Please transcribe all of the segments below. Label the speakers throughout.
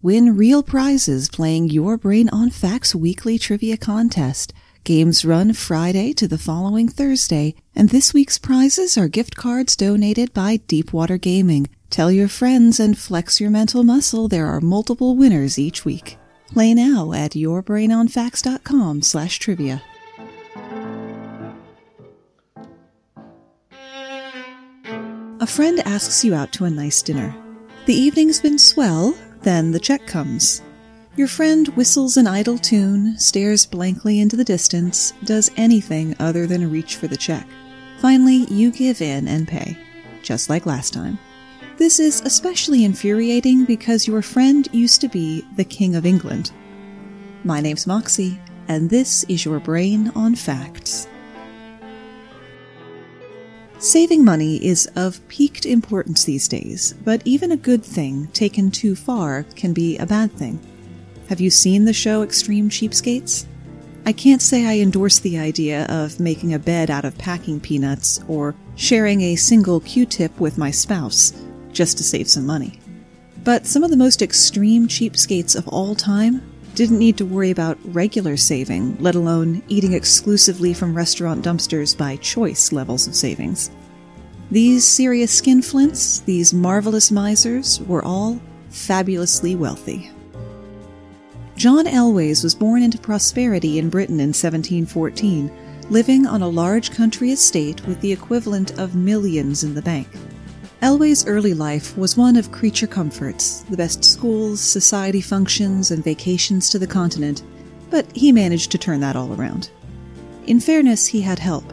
Speaker 1: Win real prizes playing Your Brain on Facts weekly trivia contest. Games run Friday to the following Thursday, and this week's prizes are gift cards donated by Deepwater Gaming. Tell your friends and flex your mental muscle. There are multiple winners each week. Play now at yourbrainonfacts.com slash trivia. A friend asks you out to a nice dinner. The evening's been swell, then the check comes. Your friend whistles an idle tune, stares blankly into the distance, does anything other than reach for the check. Finally, you give in and pay, just like last time. This is especially infuriating because your friend used to be the King of England. My name's Moxie, and this is your brain on facts. Saving money is of peaked importance these days, but even a good thing taken too far can be a bad thing. Have you seen the show Extreme Cheapskates? I can't say I endorse the idea of making a bed out of packing peanuts or sharing a single Q tip with my spouse just to save some money. But some of the most extreme cheapskates of all time didn't need to worry about regular saving, let alone eating exclusively from restaurant dumpsters by choice levels of savings. These serious skinflints, these marvelous misers, were all fabulously wealthy. John Elwes was born into prosperity in Britain in 1714, living on a large country estate with the equivalent of millions in the bank. Elwes' early life was one of creature comforts, the best schools, society functions, and vacations to the continent, but he managed to turn that all around. In fairness, he had help.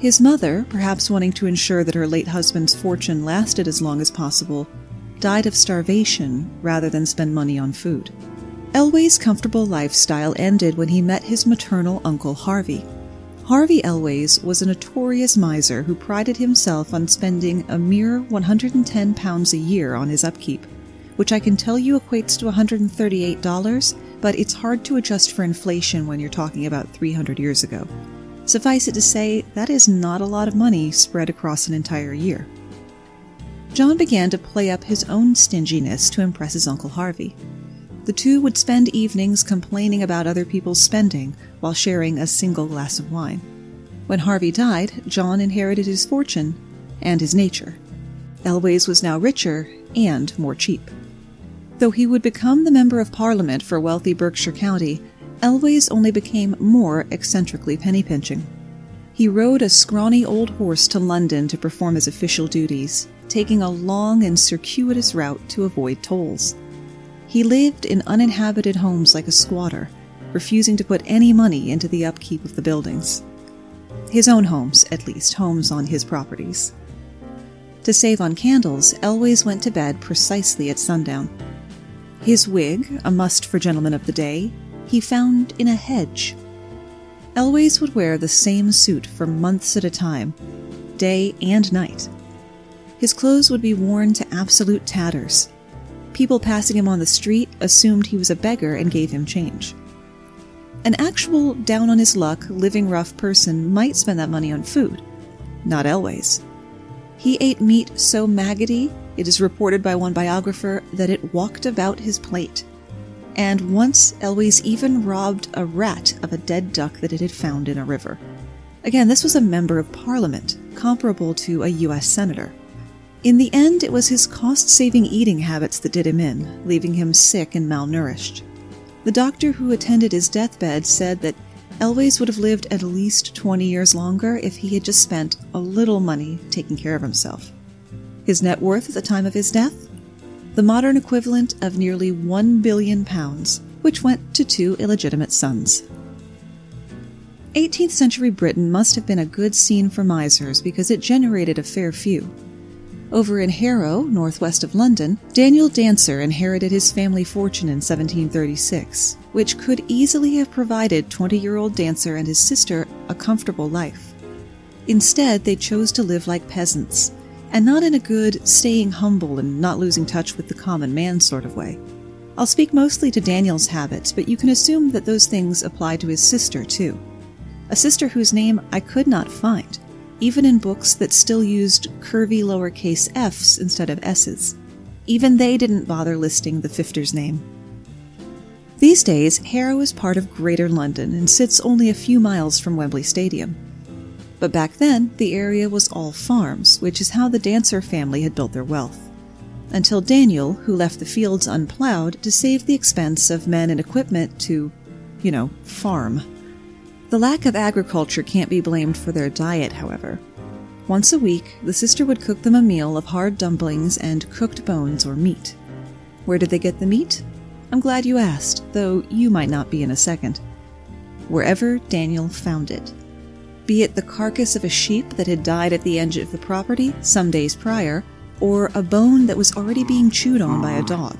Speaker 1: His mother, perhaps wanting to ensure that her late husband's fortune lasted as long as possible, died of starvation rather than spend money on food. Elwes' comfortable lifestyle ended when he met his maternal uncle Harvey. Harvey Elwes was a notorious miser who prided himself on spending a mere 110 pounds a year on his upkeep, which I can tell you equates to $138, but it's hard to adjust for inflation when you're talking about 300 years ago. Suffice it to say, that is not a lot of money spread across an entire year. John began to play up his own stinginess to impress his Uncle Harvey. The two would spend evenings complaining about other people's spending while sharing a single glass of wine. When Harvey died, John inherited his fortune and his nature. Elwes was now richer and more cheap. Though he would become the Member of Parliament for wealthy Berkshire County, Elwes only became more eccentrically penny pinching. He rode a scrawny old horse to London to perform his official duties, taking a long and circuitous route to avoid tolls. He lived in uninhabited homes like a squatter, refusing to put any money into the upkeep of the buildings. His own homes, at least, homes on his properties. To save on candles, Elwes went to bed precisely at sundown. His wig, a must for gentlemen of the day, he found in a hedge. Elwes would wear the same suit for months at a time, day and night. His clothes would be worn to absolute tatters, People passing him on the street assumed he was a beggar and gave him change. An actual down on his luck, living rough person might spend that money on food. Not Elwes. He ate meat so maggoty, it is reported by one biographer, that it walked about his plate. And once Elwes even robbed a rat of a dead duck that it had found in a river. Again, this was a member of parliament, comparable to a U.S. senator. In the end, it was his cost saving eating habits that did him in, leaving him sick and malnourished. The doctor who attended his deathbed said that Elwes would have lived at least 20 years longer if he had just spent a little money taking care of himself. His net worth at the time of his death? The modern equivalent of nearly 1 billion pounds, which went to two illegitimate sons. 18th century Britain must have been a good scene for misers because it generated a fair few. Over in Harrow, northwest of London, Daniel Dancer inherited his family fortune in 1736, which could easily have provided 20 year old Dancer and his sister a comfortable life. Instead, they chose to live like peasants, and not in a good, staying humble and not losing touch with the common man sort of way. I'll speak mostly to Daniel's habits, but you can assume that those things apply to his sister too. A sister whose name I could not find even in books that still used curvy lowercase f's instead of s's. Even they didn't bother listing the Fifter's name. These days, Harrow is part of Greater London and sits only a few miles from Wembley Stadium. But back then, the area was all farms, which is how the Dancer family had built their wealth. Until Daniel, who left the fields unplowed to save the expense of men and equipment to, you know, farm. The lack of agriculture can't be blamed for their diet, however. Once a week, the sister would cook them a meal of hard dumplings and cooked bones or meat. Where did they get the meat? I'm glad you asked, though you might not be in a second. Wherever Daniel found it. Be it the carcass of a sheep that had died at the edge of the property some days prior, or a bone that was already being chewed on by a dog.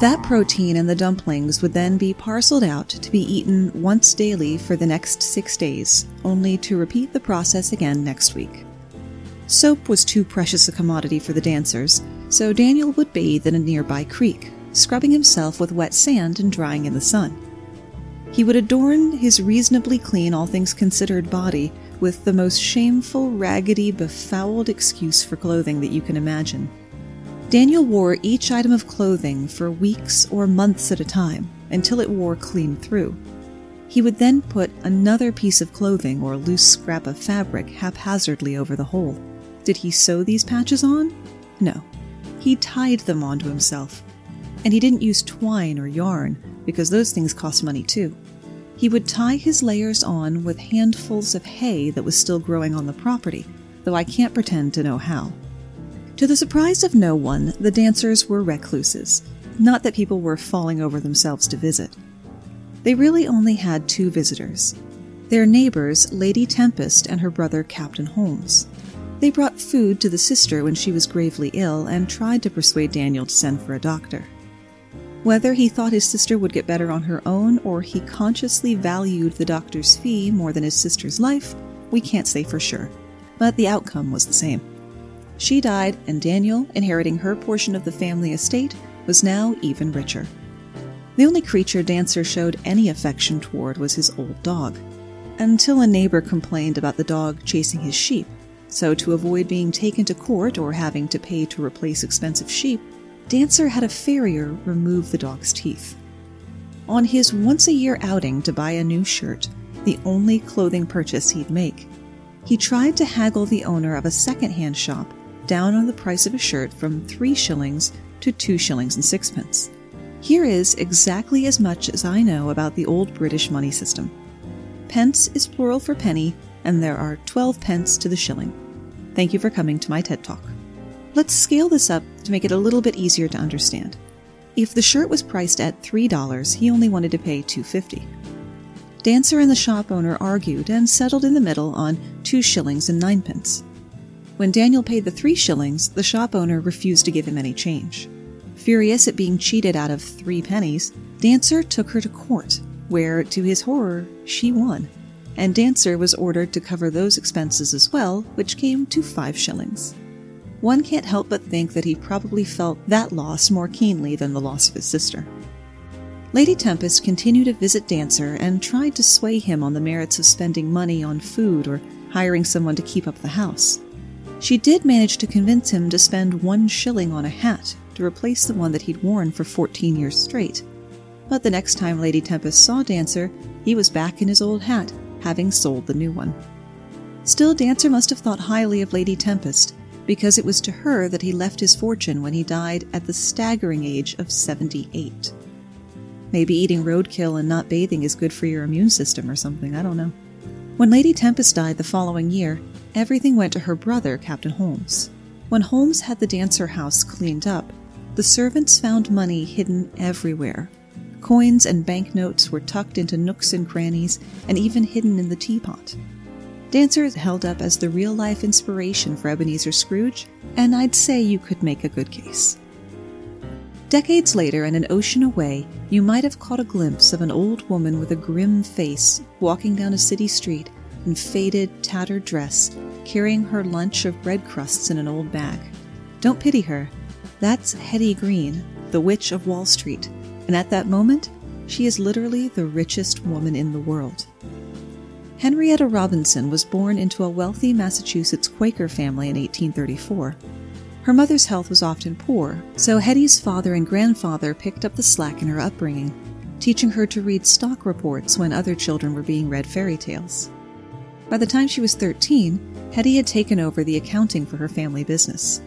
Speaker 1: That protein in the dumplings would then be parceled out to be eaten once daily for the next six days, only to repeat the process again next week. Soap was too precious a commodity for the dancers, so Daniel would bathe in a nearby creek, scrubbing himself with wet sand and drying in the sun. He would adorn his reasonably clean, all things considered body with the most shameful, raggedy, befouled excuse for clothing that you can imagine. Daniel wore each item of clothing for weeks or months at a time until it wore clean through. He would then put another piece of clothing or loose scrap of fabric haphazardly over the hole. Did he sew these patches on? No. He tied them onto himself. And he didn't use twine or yarn, because those things cost money too. He would tie his layers on with handfuls of hay that was still growing on the property, though I can't pretend to know how. To the surprise of no one, the dancers were recluses, not that people were falling over themselves to visit. They really only had two visitors their neighbors, Lady Tempest and her brother, Captain Holmes. They brought food to the sister when she was gravely ill and tried to persuade Daniel to send for a doctor. Whether he thought his sister would get better on her own or he consciously valued the doctor's fee more than his sister's life, we can't say for sure, but the outcome was the same. She died, and Daniel, inheriting her portion of the family estate, was now even richer. The only creature Dancer showed any affection toward was his old dog, until a neighbor complained about the dog chasing his sheep. So, to avoid being taken to court or having to pay to replace expensive sheep, Dancer had a farrier remove the dog's teeth. On his once a year outing to buy a new shirt, the only clothing purchase he'd make, he tried to haggle the owner of a second hand shop down on the price of a shirt from three shillings to two shillings and sixpence. Here is exactly as much as I know about the old British money system. Pence is plural for penny, and there are 12 pence to the shilling. Thank you for coming to my TED Talk. Let's scale this up to make it a little bit easier to understand. If the shirt was priced at $3, he only wanted to pay $2.50. Dancer and the shop owner argued and settled in the middle on two shillings and ninepence. When Daniel paid the three shillings, the shop owner refused to give him any change. Furious at being cheated out of three pennies, Dancer took her to court, where, to his horror, she won, and Dancer was ordered to cover those expenses as well, which came to five shillings. One can't help but think that he probably felt that loss more keenly than the loss of his sister. Lady Tempest continued to visit Dancer and tried to sway him on the merits of spending money on food or hiring someone to keep up the house. She did manage to convince him to spend one shilling on a hat to replace the one that he'd worn for 14 years straight. But the next time Lady Tempest saw Dancer, he was back in his old hat, having sold the new one. Still, Dancer must have thought highly of Lady Tempest, because it was to her that he left his fortune when he died at the staggering age of 78. Maybe eating roadkill and not bathing is good for your immune system or something, I don't know. When Lady Tempest died the following year, everything went to her brother, Captain Holmes. When Holmes had the dancer house cleaned up, the servants found money hidden everywhere. Coins and banknotes were tucked into nooks and crannies and even hidden in the teapot. Dancer is held up as the real life inspiration for Ebenezer Scrooge, and I'd say you could make a good case. Decades later, and an ocean away, you might have caught a glimpse of an old woman with a grim face walking down a city street in faded, tattered dress, carrying her lunch of bread crusts in an old bag. Don't pity her. That's Hetty Green, the witch of Wall Street, and at that moment, she is literally the richest woman in the world. Henrietta Robinson was born into a wealthy Massachusetts Quaker family in 1834. Her mother's health was often poor, so Hetty's father and grandfather picked up the slack in her upbringing, teaching her to read stock reports when other children were being read fairy tales. By the time she was 13, Hetty had taken over the accounting for her family business.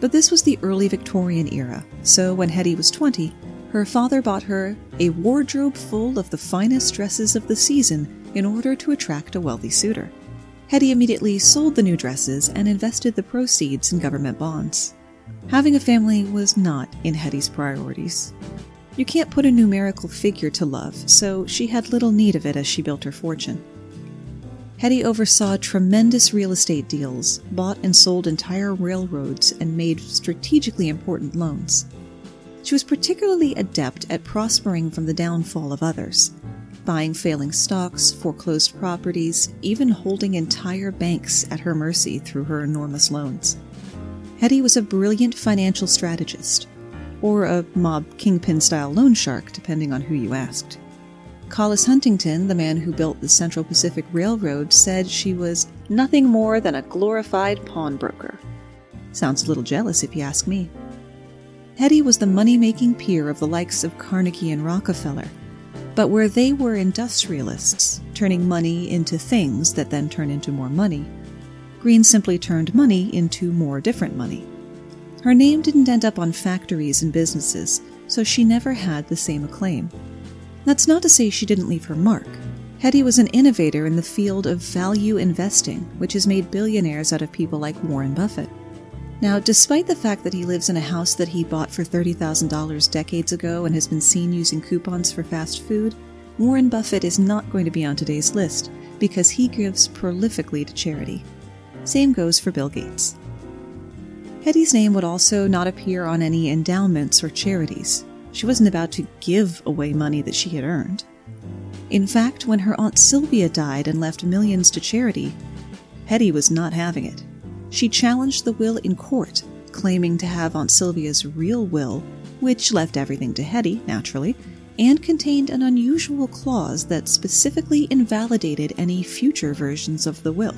Speaker 1: But this was the early Victorian era, so when Hetty was 20, her father bought her a wardrobe full of the finest dresses of the season in order to attract a wealthy suitor. Hetty immediately sold the new dresses and invested the proceeds in government bonds. Having a family was not in Hetty's priorities. You can't put a numerical figure to love, so she had little need of it as she built her fortune. Hetty oversaw tremendous real estate deals, bought and sold entire railroads, and made strategically important loans. She was particularly adept at prospering from the downfall of others, buying failing stocks, foreclosed properties, even holding entire banks at her mercy through her enormous loans. Hetty was a brilliant financial strategist, or a mob kingpin style loan shark, depending on who you asked. Collis Huntington, the man who built the Central Pacific Railroad, said she was nothing more than a glorified pawnbroker. Sounds a little jealous if you ask me. Hetty was the money making peer of the likes of Carnegie and Rockefeller, but where they were industrialists, turning money into things that then turn into more money, Green simply turned money into more different money. Her name didn't end up on factories and businesses, so she never had the same acclaim. That's not to say she didn't leave her mark. Hetty was an innovator in the field of value investing, which has made billionaires out of people like Warren Buffett. Now, despite the fact that he lives in a house that he bought for $30,000 decades ago and has been seen using coupons for fast food, Warren Buffett is not going to be on today's list because he gives prolifically to charity. Same goes for Bill Gates. Hetty's name would also not appear on any endowments or charities. She wasn't about to give away money that she had earned. In fact, when her Aunt Sylvia died and left millions to charity, Hetty was not having it. She challenged the will in court, claiming to have Aunt Sylvia's real will, which left everything to Hetty, naturally, and contained an unusual clause that specifically invalidated any future versions of the will.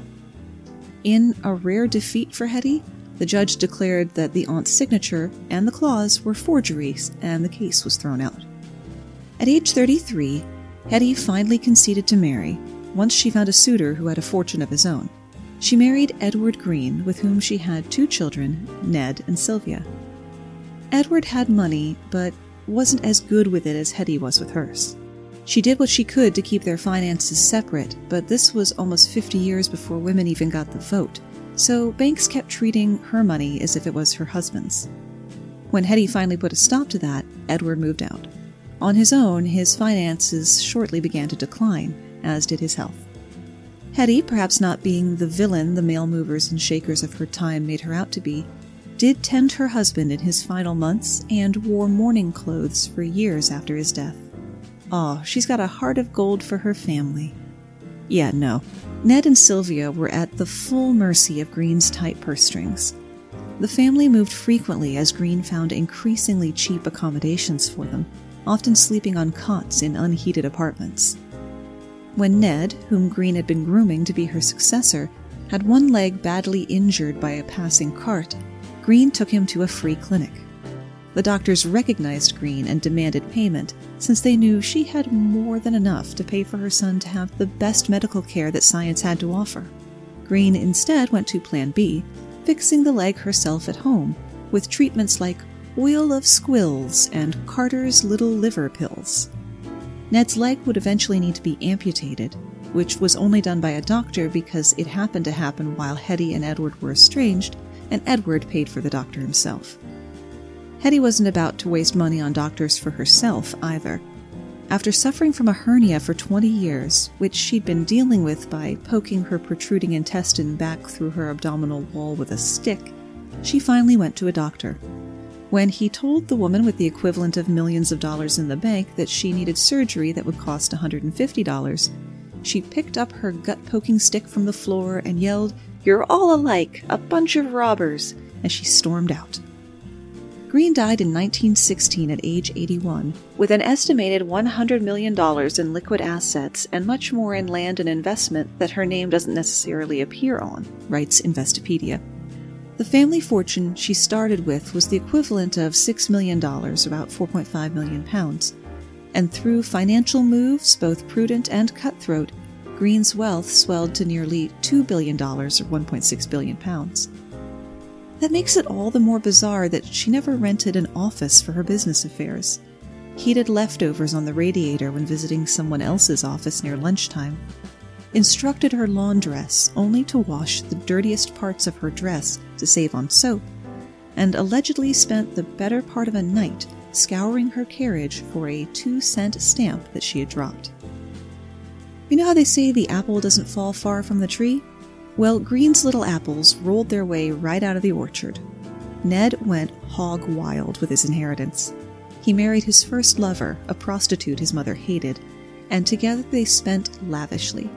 Speaker 1: In a rare defeat for Hetty, the judge declared that the aunt's signature and the clause were forgeries, and the case was thrown out. At age 33, Hetty finally conceded to marry once she found a suitor who had a fortune of his own. She married Edward Green, with whom she had two children, Ned and Sylvia. Edward had money, but wasn't as good with it as Hetty was with hers. She did what she could to keep their finances separate, but this was almost 50 years before women even got the vote, so banks kept treating her money as if it was her husband's. When Hetty finally put a stop to that, Edward moved out. On his own, his finances shortly began to decline, as did his health. Hetty, perhaps not being the villain the male movers and shakers of her time made her out to be, did tend her husband in his final months and wore mourning clothes for years after his death. Oh, she's got a heart of gold for her family. Yeah, no. Ned and Sylvia were at the full mercy of Green's tight purse strings. The family moved frequently as Green found increasingly cheap accommodations for them, often sleeping on cots in unheated apartments. When Ned, whom Green had been grooming to be her successor, had one leg badly injured by a passing cart, Green took him to a free clinic. The doctors recognized Green and demanded payment, since they knew she had more than enough to pay for her son to have the best medical care that science had to offer. Green instead went to Plan B, fixing the leg herself at home, with treatments like oil of squills and Carter's little liver pills. Ned's leg would eventually need to be amputated, which was only done by a doctor because it happened to happen while Hetty and Edward were estranged, and Edward paid for the doctor himself. Hetty wasn't about to waste money on doctors for herself either. After suffering from a hernia for 20 years, which she'd been dealing with by poking her protruding intestine back through her abdominal wall with a stick, she finally went to a doctor when he told the woman with the equivalent of millions of dollars in the bank that she needed surgery that would cost $150, she picked up her gut poking stick from the floor and yelled, You're all alike, a bunch of robbers, as she stormed out. Green died in 1916 at age 81, with an estimated $100 million in liquid assets and much more in land and investment that her name doesn't necessarily appear on, writes Investopedia. The family fortune she started with was the equivalent of $6 million, about 4.5 million pounds. And through financial moves, both prudent and cutthroat, Green's wealth swelled to nearly $2 billion, or 1.6 billion pounds. That makes it all the more bizarre that she never rented an office for her business affairs. Heated leftovers on the radiator when visiting someone else's office near lunchtime, instructed her laundress only to wash the dirtiest parts of her dress to save on soap, and allegedly spent the better part of a night scouring her carriage for a two cent stamp that she had dropped. You know how they say the apple doesn't fall far from the tree? Well, Green's little apples rolled their way right out of the orchard. Ned went hog wild with his inheritance. He married his first lover, a prostitute his mother hated, and together they spent lavishly.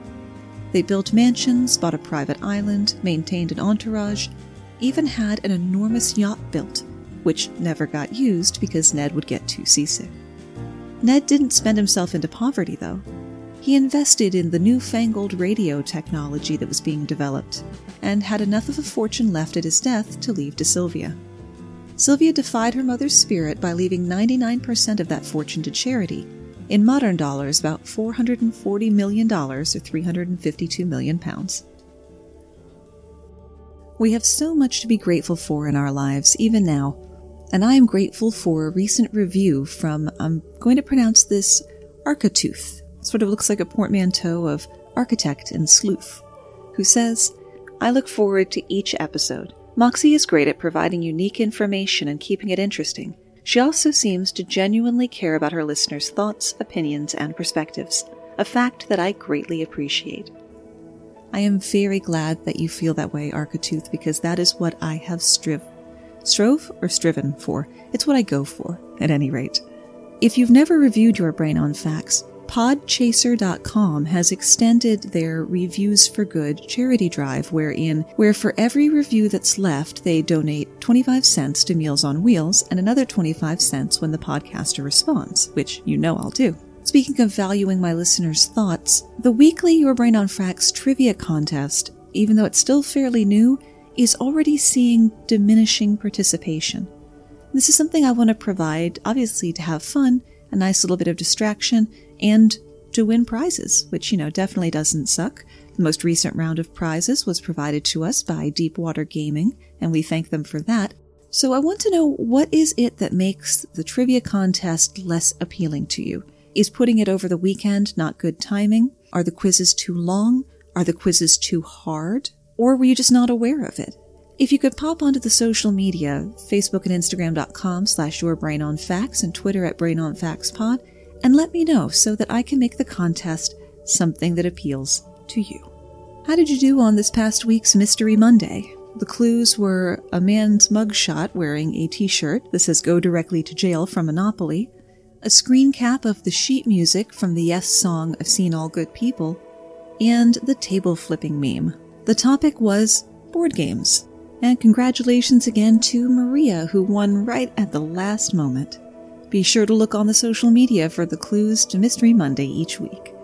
Speaker 1: They built mansions, bought a private island, maintained an entourage, even had an enormous yacht built, which never got used because Ned would get too seasick. Ned didn't spend himself into poverty, though. He invested in the newfangled radio technology that was being developed, and had enough of a fortune left at his death to leave to Sylvia. Sylvia defied her mother's spirit by leaving 99% of that fortune to charity, in modern dollars, about $440 million or 352 million pounds. We have so much to be grateful for in our lives, even now, and I am grateful for a recent review from, I'm going to pronounce this Arcatooth, sort of looks like a portmanteau of architect and sleuth, who says, I look forward to each episode. Moxie is great at providing unique information and keeping it interesting. She also seems to genuinely care about her listeners' thoughts, opinions, and perspectives, a fact that I greatly appreciate. I am very glad that you feel that way, Arcatooth, because that is what I have strive, strove or striven for. It's what I go for, at any rate. If you've never reviewed your brain on facts, Podchaser.com has extended their Reviews for Good charity drive, wherein, where for every review that's left, they donate 25 cents to Meals on Wheels and another 25 cents when the podcaster responds, which you know I'll do. Speaking of valuing my listeners' thoughts, the weekly Your Brain on Facts trivia contest, even though it's still fairly new, is already seeing diminishing participation. This is something I want to provide, obviously, to have fun, a nice little bit of distraction, and to win prizes, which, you know, definitely doesn't suck. The most recent round of prizes was provided to us by Deepwater Gaming, and we thank them for that. So I want to know what is it that makes the trivia contest less appealing to you? Is putting it over the weekend not good timing? Are the quizzes too long? Are the quizzes too hard? Or were you just not aware of it? If you could pop onto the social media, Facebook and Instagram.com slash your brain on facts and Twitter at brain on facts pod, and let me know so that I can make the contest something that appeals to you. How did you do on this past week's Mystery Monday? The clues were a man's mugshot wearing a t shirt that says Go Directly to Jail from Monopoly, a screen cap of the sheet music from the Yes song I've Seen All Good People, and the table flipping meme. The topic was board games. And congratulations again to Maria, who won right at the last moment. Be sure to look on the social media for the clues to Mystery Monday each week.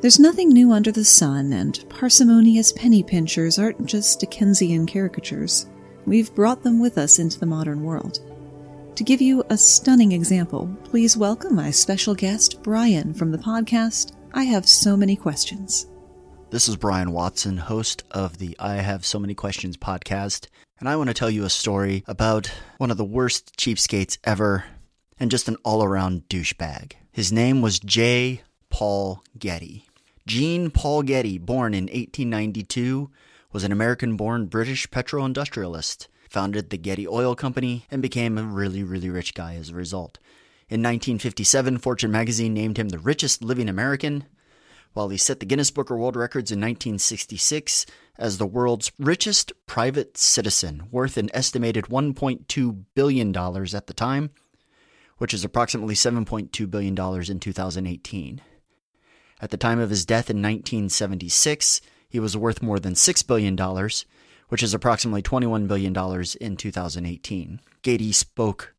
Speaker 1: There's nothing new under the sun, and parsimonious penny pinchers aren't just Dickensian caricatures. We've brought them with us into the modern world. To give you a stunning example, please welcome my special guest, Brian, from the podcast I Have So Many Questions.
Speaker 2: This is Brian Watson, host of the I Have So Many Questions podcast, and I want to tell you a story about one of the worst cheapskates ever and just an all around douchebag. His name was J. Paul Getty. Jean Paul Getty, born in 1892, was an American born British petro industrialist, founded the Getty Oil Company, and became a really, really rich guy as a result. In 1957, Fortune magazine named him the richest living American, while he set the Guinness Book of World Records in 1966 as the world's richest private citizen, worth an estimated $1.2 billion at the time, which is approximately $7.2 billion in 2018. At the time of his death in 1976, he was worth more than $6 billion, which is approximately $21 billion in 2018. Getty spoke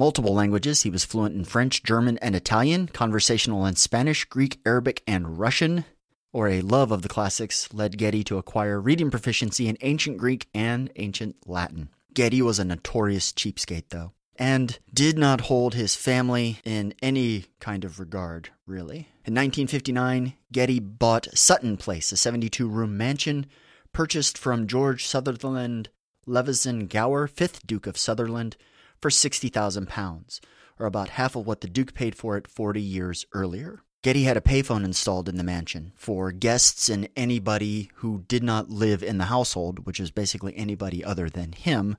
Speaker 2: multiple languages. He was fluent in French, German, and Italian, conversational in Spanish, Greek, Arabic, and Russian. or a love of the classics led Getty to acquire reading proficiency in ancient Greek and ancient Latin. Getty was a notorious cheapskate, though, and did not hold his family in any kind of regard, really. In 1959, Getty bought Sutton Place, a 72 room mansion purchased from George Sutherland Leveson Gower, 5th Duke of Sutherland, for £60,000, or about half of what the Duke paid for it 40 years earlier. Getty had a payphone installed in the mansion for guests and anybody who did not live in the household, which is basically anybody other than him,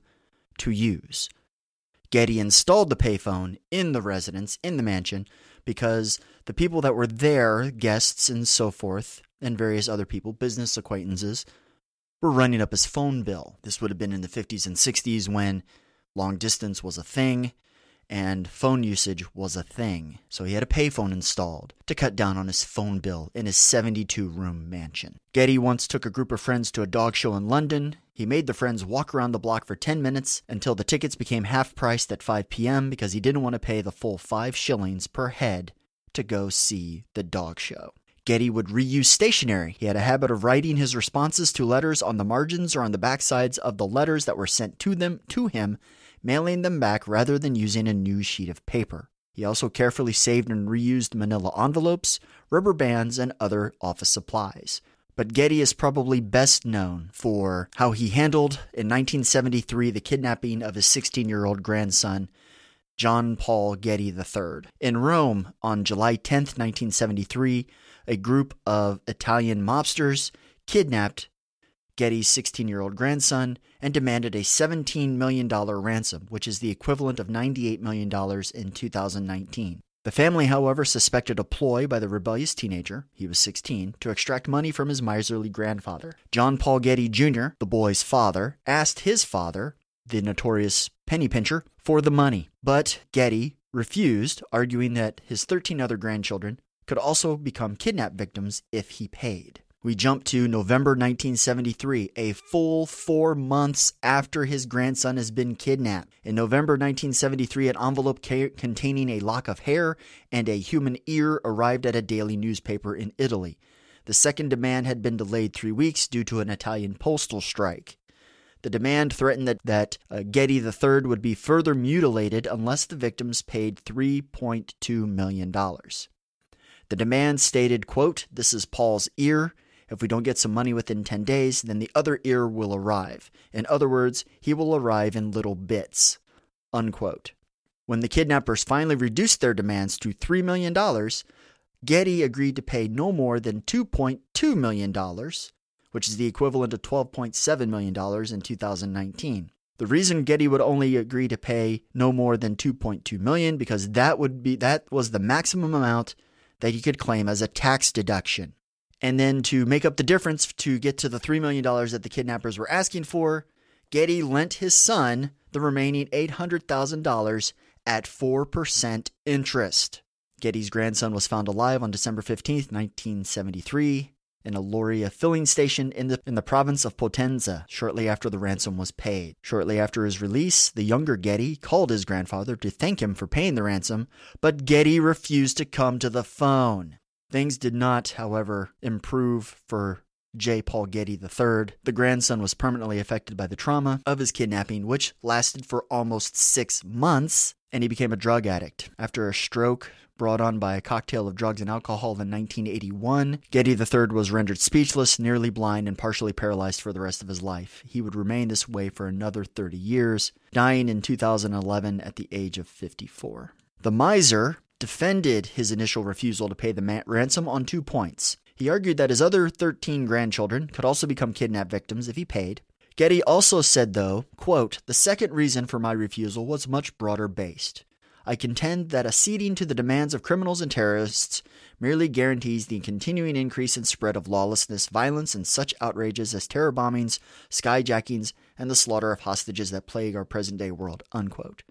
Speaker 2: to use. Getty installed the payphone in the residence, in the mansion, because the people that were there, guests and so forth, and various other people, business acquaintances, were running up his phone bill. This would have been in the 50s and 60s when long distance was a thing and phone usage was a thing. So he had a payphone installed to cut down on his phone bill in his 72 room mansion. Getty once took a group of friends to a dog show in London. He made the friends walk around the block for 10 minutes until the tickets became half priced at 5 p.m. because he didn't want to pay the full 5 shillings per head to go see the dog show. Getty would reuse stationery. He had a habit of writing his responses to letters on the margins or on the backsides of the letters that were sent to them to him, mailing them back rather than using a new sheet of paper. He also carefully saved and reused manila envelopes, rubber bands, and other office supplies. But Getty is probably best known for how he handled in 1973 the kidnapping of his 16 year old grandson, John Paul Getty III. In Rome on July 10, 1973, a group of Italian mobsters kidnapped Getty's 16 year old grandson and demanded a $17 million ransom, which is the equivalent of $98 million in 2019. The family, however, suspected a ploy by the rebellious teenager, he was 16, to extract money from his miserly grandfather. John Paul Getty Jr., the boy's father, asked his father, the notorious penny pincher, for the money. But Getty refused, arguing that his 13 other grandchildren could also become kidnap victims if he paid. We jump to November 1973, a full four months after his grandson has been kidnapped. In November 1973, an envelope ca- containing a lock of hair and a human ear arrived at a daily newspaper in Italy. The second demand had been delayed three weeks due to an Italian postal strike. The demand threatened that, that uh, Getty III would be further mutilated unless the victims paid $3.2 million. The demand stated, quote, This is Paul's ear. If we don't get some money within 10 days, then the other ear will arrive. In other words, he will arrive in little bits. Unquote. When the kidnappers finally reduced their demands to $3 million, Getty agreed to pay no more than $2.2 million, which is the equivalent of $12.7 million in 2019. The reason Getty would only agree to pay no more than 2.2 million because that would be that was the maximum amount that he could claim as a tax deduction. And then to make up the difference to get to the $3 million that the kidnappers were asking for, Getty lent his son the remaining $800,000 at 4% interest. Getty's grandson was found alive on December 15, 1973, in a Lauria filling station in the, in the province of Potenza shortly after the ransom was paid. Shortly after his release, the younger Getty called his grandfather to thank him for paying the ransom, but Getty refused to come to the phone. Things did not, however, improve for J. Paul Getty III. The grandson was permanently affected by the trauma of his kidnapping, which lasted for almost six months, and he became a drug addict. After a stroke brought on by a cocktail of drugs and alcohol in 1981, Getty III was rendered speechless, nearly blind, and partially paralyzed for the rest of his life. He would remain this way for another 30 years, dying in 2011 at the age of 54. The miser defended his initial refusal to pay the ransom on two points. He argued that his other 13 grandchildren could also become kidnap victims if he paid. Getty also said, though, quote, the second reason for my refusal was much broader based. I contend that acceding to the demands of criminals and terrorists merely guarantees the continuing increase and spread of lawlessness, violence, and such outrages as terror bombings, skyjackings, and the slaughter of hostages that plague our present day world. Unquote.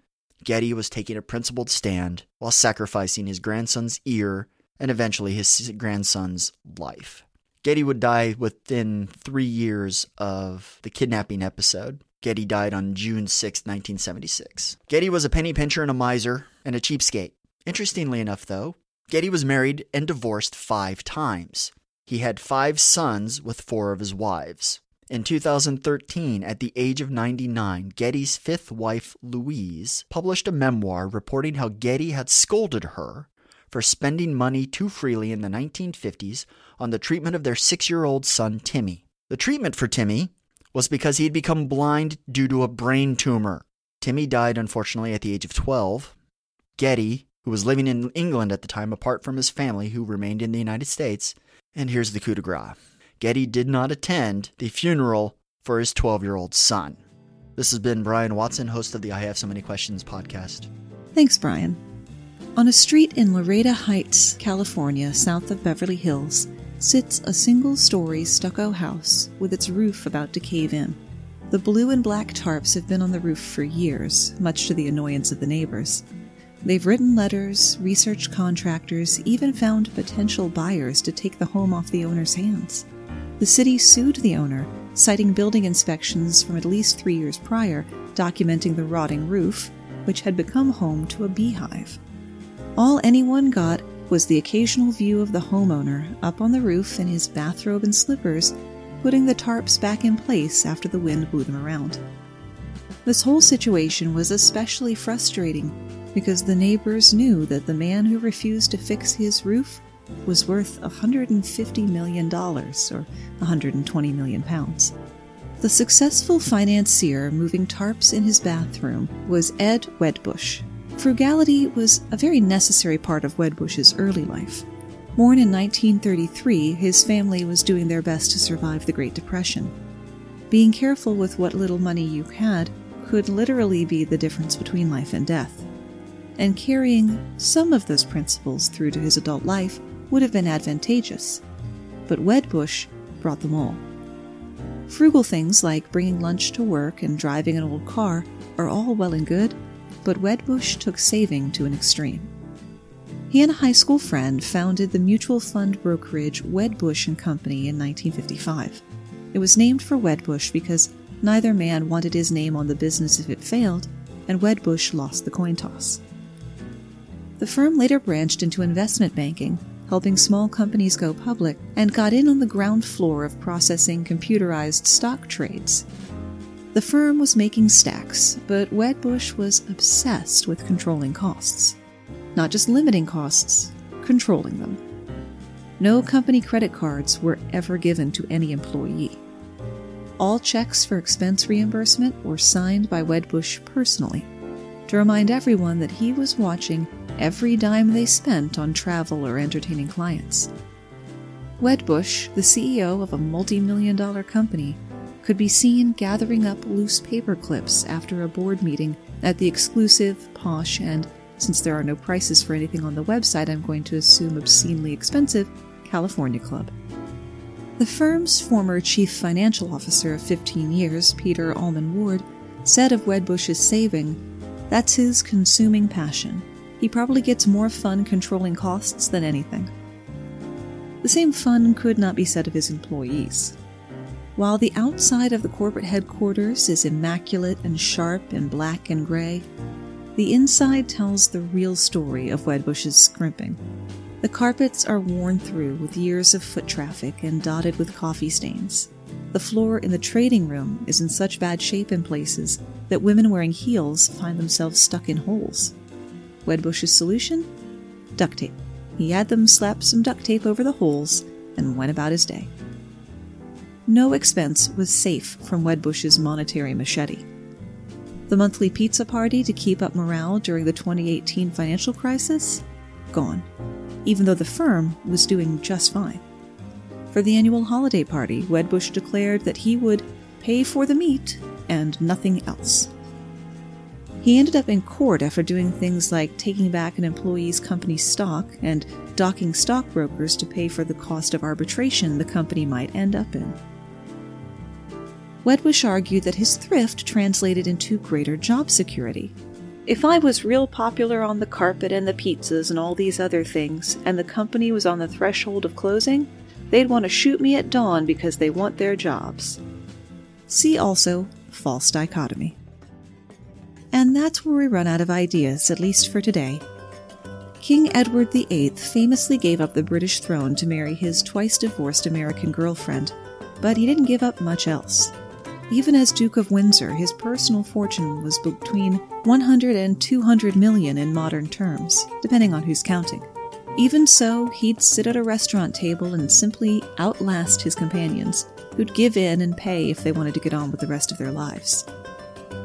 Speaker 2: Getty was taking a principled stand while sacrificing his grandson's ear and eventually his grandson's life. Getty would die within three years of the kidnapping episode. Getty died on June 6, 1976. Getty was a penny pincher and a miser and a cheapskate. Interestingly enough, though, Getty was married and divorced five times. He had five sons with four of his wives. In 2013, at the age of 99, Getty's fifth wife, Louise, published a memoir reporting how Getty had scolded her for spending money too freely in the 1950s on the treatment of their six year old son, Timmy. The treatment for Timmy was because he had become blind due to a brain tumor. Timmy died, unfortunately, at the age of 12. Getty, who was living in England at the time apart from his family, who remained in the United States, and here's the coup de grace Getty did not attend the funeral for his 12 year old son. This has been Brian Watson, host of the I Have So Many Questions podcast.
Speaker 1: Thanks, Brian. On a street in Loretta Heights, California, south of Beverly Hills, sits a single story stucco house with its roof about to cave in. The blue and black tarps have been on the roof for years, much to the annoyance of the neighbors. They've written letters, researched contractors, even found potential buyers to take the home off the owner's hands. The city sued the owner, citing building inspections from at least three years prior, documenting the rotting roof, which had become home to a beehive. All anyone got was the occasional view of the homeowner up on the roof in his bathrobe and slippers, putting the tarps back in place after the wind blew them around. This whole situation was especially frustrating because the neighbors knew that the man who refused to fix his roof was worth $150 million, or 120 million pounds. The successful financier moving tarps in his bathroom was Ed Wedbush. Frugality was a very necessary part of Wedbush's early life. Born in 1933, his family was doing their best to survive the Great Depression. Being careful with what little money you had could literally be the difference between life and death. And carrying some of those principles through to his adult life would have been advantageous. But Wedbush brought them all. Frugal things like bringing lunch to work and driving an old car are all well and good, but Wedbush took saving to an extreme. He and a high school friend founded the mutual fund brokerage Wedbush and Company in 1955. It was named for Wedbush because neither man wanted his name on the business if it failed, and Wedbush lost the coin toss. The firm later branched into investment banking, helping small companies go public, and got in on the ground floor of processing computerized stock trades. The firm was making stacks, but Wedbush was obsessed with controlling costs. Not just limiting costs, controlling them. No company credit cards were ever given to any employee. All checks for expense reimbursement were signed by Wedbush personally to remind everyone that he was watching every dime they spent on travel or entertaining clients. Wedbush, the CEO of a multi million dollar company, could be seen gathering up loose paper clips after a board meeting at the exclusive, posh, and, since there are no prices for anything on the website, I'm going to assume obscenely expensive, California Club. The firm's former chief financial officer of 15 years, Peter Allman Ward, said of Wedbush's saving, That's his consuming passion. He probably gets more fun controlling costs than anything. The same fun could not be said of his employees. While the outside of the corporate headquarters is immaculate and sharp in black and gray, the inside tells the real story of Wedbush's scrimping. The carpets are worn through with years of foot traffic and dotted with coffee stains. The floor in the trading room is in such bad shape in places that women wearing heels find themselves stuck in holes. Wedbush's solution? Duct tape. He had them slap some duct tape over the holes and went about his day no expense was safe from Wedbush's monetary machete. The monthly pizza party to keep up morale during the 2018 financial crisis? Gone, even though the firm was doing just fine. For the annual holiday party, Wedbush declared that he would pay for the meat and nothing else. He ended up in court after doing things like taking back an employee's company stock and docking stockbrokers to pay for the cost of arbitration the company might end up in. Wedbush argued that his thrift translated into greater job security. If I was real popular on the carpet and the pizzas and all these other things, and the company was on the threshold of closing, they'd want to shoot me at dawn because they want their jobs. See also false dichotomy. And that's where we run out of ideas, at least for today. King Edward VIII famously gave up the British throne to marry his twice divorced American girlfriend, but he didn't give up much else. Even as Duke of Windsor, his personal fortune was between 100 and 200 million in modern terms, depending on who's counting. Even so, he'd sit at a restaurant table and simply outlast his companions, who'd give in and pay if they wanted to get on with the rest of their lives.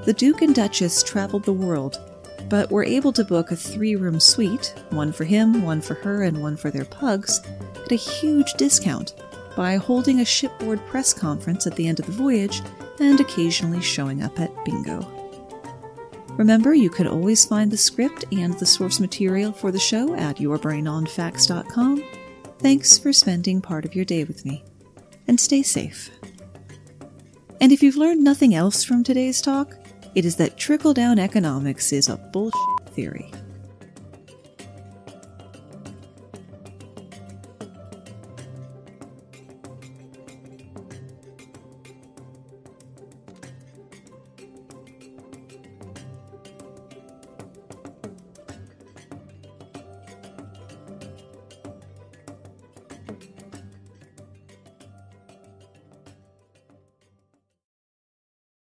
Speaker 1: The Duke and Duchess traveled the world, but were able to book a three room suite, one for him, one for her, and one for their pugs, at a huge discount by holding a shipboard press conference at the end of the voyage and occasionally showing up at bingo. Remember, you can always find the script and the source material for the show at yourbrainonfacts.com. Thanks for spending part of your day with me, and stay safe. And if you've learned nothing else from today's talk, it is that trickle down economics is a bullshit theory.